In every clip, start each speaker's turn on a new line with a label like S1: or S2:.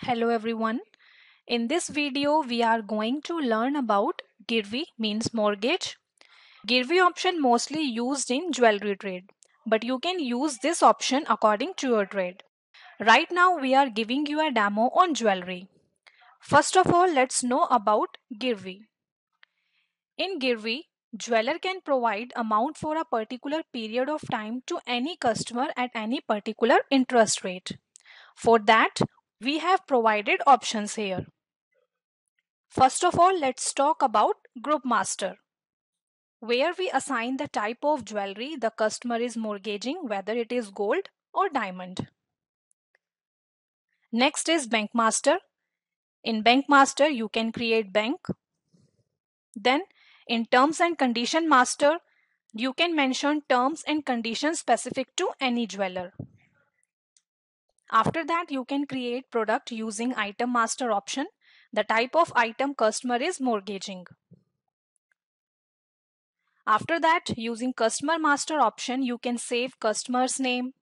S1: Hello everyone. In this video, we are going to learn about Girvi means mortgage. Girvi option mostly used in jewelry trade, but you can use this option according to your trade. Right now, we are giving you a demo on jewelry. First of all, let's know about Girvi. In Girvi, jeweler can provide amount for a particular period of time to any customer at any particular interest rate. For that, we have provided options here. First of all, let's talk about Group Master, where we assign the type of jewelry the customer is mortgaging, whether it is gold or diamond. Next is Bank Master. In Bank Master, you can create bank. Then in Terms and Condition Master, you can mention terms and conditions specific to any jeweler. After that, you can create product using item master option. The type of item customer is mortgaging. After that, using customer master option, you can save customer's name,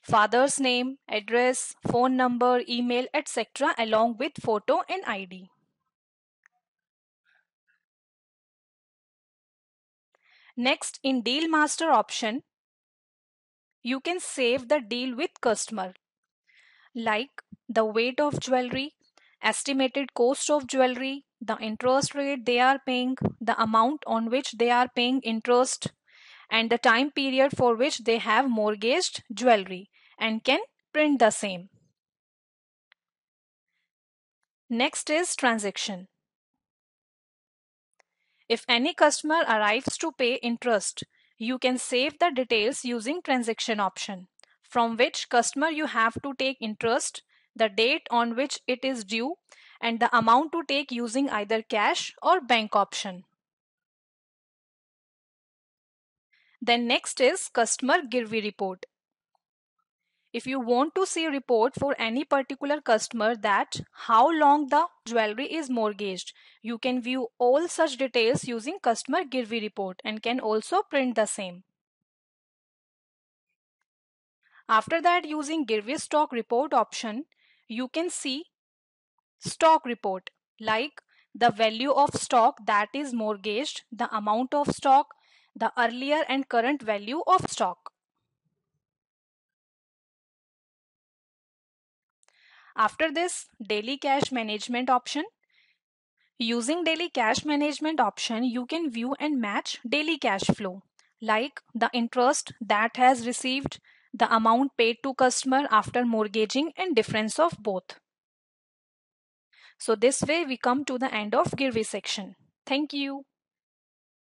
S1: father's name, address, phone number, email, etc. along with photo and ID. Next, in deal master option, you can save the deal with customer like the weight of jewelry, estimated cost of jewelry, the interest rate they are paying, the amount on which they are paying interest, and the time period for which they have mortgaged jewelry and can print the same. Next is transaction. If any customer arrives to pay interest, you can save the details using transaction option from which customer you have to take interest, the date on which it is due, and the amount to take using either cash or bank option. Then next is customer Girvi report. If you want to see report for any particular customer that how long the jewelry is mortgaged, you can view all such details using customer Girvi report and can also print the same. After that using Girvi stock report option, you can see stock report like the value of stock that is mortgaged, the amount of stock, the earlier and current value of stock. After this, daily cash management option. Using daily cash management option, you can view and match daily cash flow like the interest that has received, the amount paid to customer after mortgaging and difference of both. So this way we come to the end of Girvi section. Thank you.